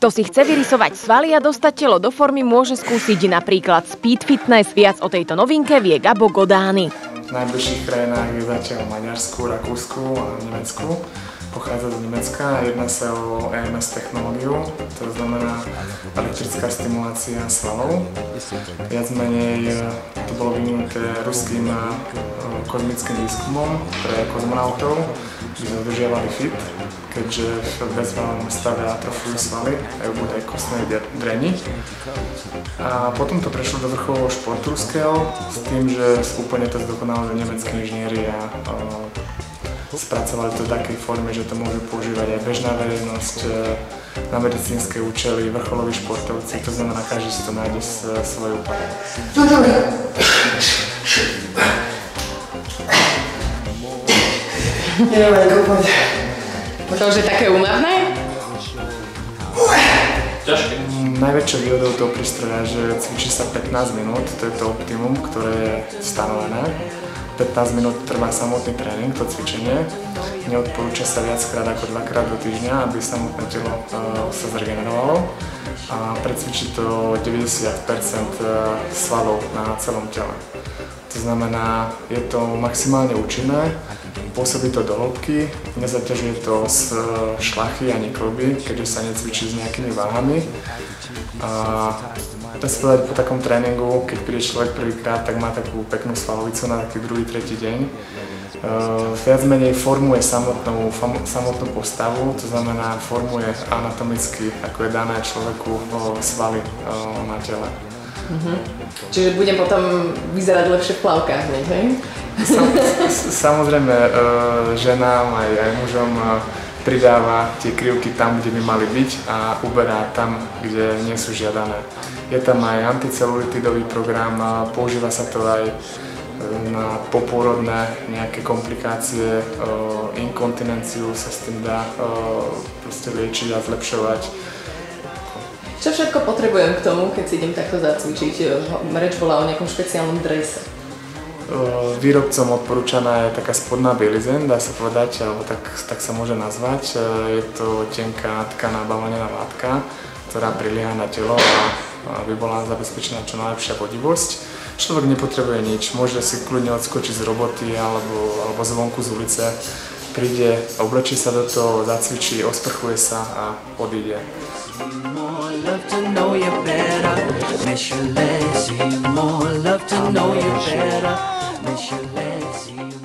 Kto si chce vyrysovať svaly a dostať telo do formy, môže skúsiť napríklad Speed Fitness. Viac o tejto novinke vie Gabo Godány. V najbližších krajinách je zatiaľ Maďarsku, Rakúsku a Nemecku. Pochádza z Nemecka, jedná sa o EMS technológiu, to znamená elektrická stimulácia svalov. Viac menej e, to bolo vyvinuté ruským e, kozmickým výskumom pre kozmonautov, aby sme udržiavali fit, keďže v bezvalnom stave atrofujú svaly aj bude aj kostnej dreni. A potom to prešlo do vrcholového športu scale s tým, že úplne to zdokonali nemeckí inžinieri a spracovali to v takej forme, že to môžu používať aj bežná verejnosť, e, na medicínske účely, vrcholoví športovci, to znamená, každý si to nájde svoju úplne. Neviem kopať. To už je také únavné? Ťažké. Najväčšou výhodou toho prístroja, že cvičí sa 15 minút, to je to optimum, ktoré je stanovené. 15 minút trvá samotný tréning, to cvičenie. Neodporúča sa viackrát ako dvakrát do týždňa, aby samotné telo uh, sa zregenerovalo. A precvičí to 90% svalov na celom tele. To znamená, je to maximálne účinné, pôsobí to do hĺbky, nezaťažuje to z šlachy ani kloby, keďže sa necvičí s nejakými váhami. A dá sa povedať, po takom tréningu, keď príde človek prvýkrát, tak má takú peknú svalovicu na taký druhý, tretí deň. Uh, viac menej formuje samotnú, samotnú postavu, to znamená formuje anatomicky, ako je dané človeku svaly uh, na tele. Mm-hmm. Čiže budem potom vyzerať lepšie v plavkách, hej? Sam, samozrejme, uh, ženám aj, aj mužom pridáva tie krivky tam, kde by mali byť a uberá tam, kde nie sú žiadané. Je tam aj anticelulitidový program, používa sa to aj e, na poporodné nejaké komplikácie, e, inkontinenciu sa s tým dá e, proste liečiť a zlepšovať. Čo všetko potrebujem k tomu, keď si idem takto zacvičiť? Reč bola o nejakom špeciálnom drese. Výrobcom odporúčaná je taká spodná bielizeň, dá sa povedať, alebo tak, tak sa môže nazvať. Je to tenká tkaná bavlnená látka, ktorá prilieha na telo a aby bola zabezpečená čo najlepšia vodivosť. Človek nepotrebuje nič, môže si kľudne odskočiť z roboty alebo, alebo zvonku z ulice, príde, oblečí sa do toho, zacvičí, osprchuje sa a odíde. More miss your legs.